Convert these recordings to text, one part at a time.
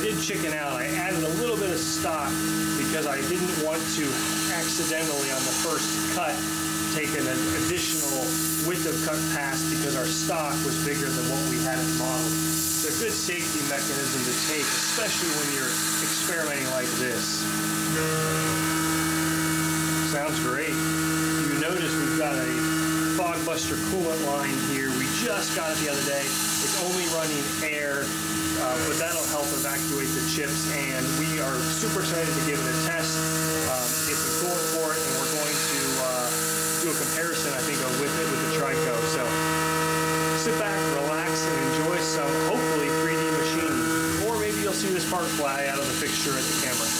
did chicken out. I added a little bit of stock because I didn't want to accidentally on the first cut take an additional width of cut pass because our stock was bigger than what we had it modeled. It's a good safety mechanism to take, especially when you're experimenting like this. Sounds great. You notice we've got a Fogbuster coolant line here. We just got it the other day. It's only running air, uh, but that'll help evacuate the chips. And we are super excited to give it a test, um, get some coolant for it, and we're going to uh, do a comparison, I think, with it with the Trico. So sit back, relax, and enjoy some hopefully 3D machining. Or maybe you'll see this part fly out of the fixture at the camera.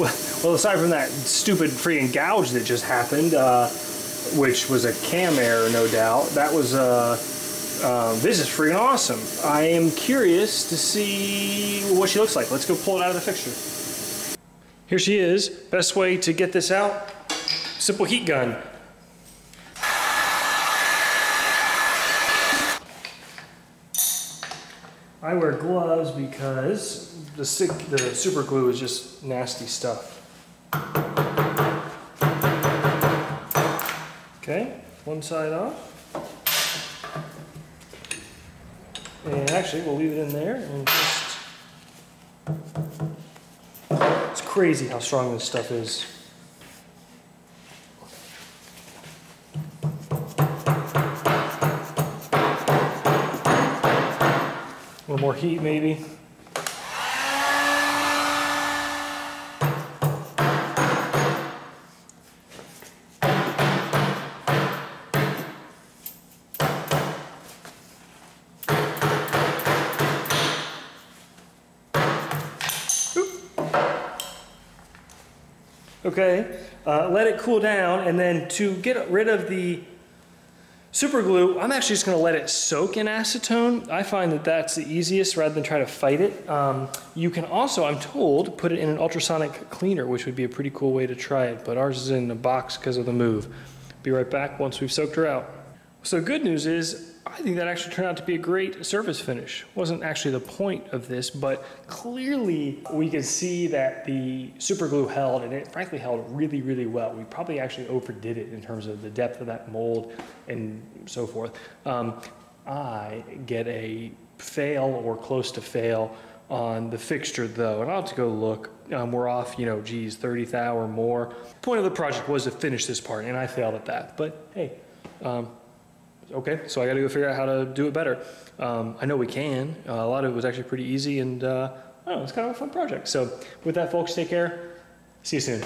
Well, aside from that stupid freaking gouge that just happened, uh, which was a cam error, no doubt, that was, uh, uh, this is freaking awesome. I am curious to see what she looks like. Let's go pull it out of the fixture. Here she is. Best way to get this out, simple heat gun. I wear gloves because the, the super glue is just nasty stuff. Okay, one side off. And actually, we'll leave it in there and just... It's crazy how strong this stuff is. Little more heat maybe. Okay, uh, let it cool down, and then to get rid of the super glue, I'm actually just gonna let it soak in acetone. I find that that's the easiest rather than try to fight it. Um, you can also, I'm told, put it in an ultrasonic cleaner, which would be a pretty cool way to try it, but ours is in a box because of the move. Be right back once we've soaked her out. So good news is, I think that actually turned out to be a great surface finish. Wasn't actually the point of this, but clearly we could see that the super glue held, and it frankly held really, really well. We probably actually overdid it in terms of the depth of that mold and so forth. Um, I get a fail or close to fail on the fixture though, and I'll have to go look. Um, we're off, you know, geez, 30 thou or more. Point of the project was to finish this part, and I failed at that. But hey, um, okay, so I got to go figure out how to do it better. Um, I know we can. Uh, a lot of it was actually pretty easy, and uh, I don't know, it's kind of a fun project. So with that, folks, take care. See you soon.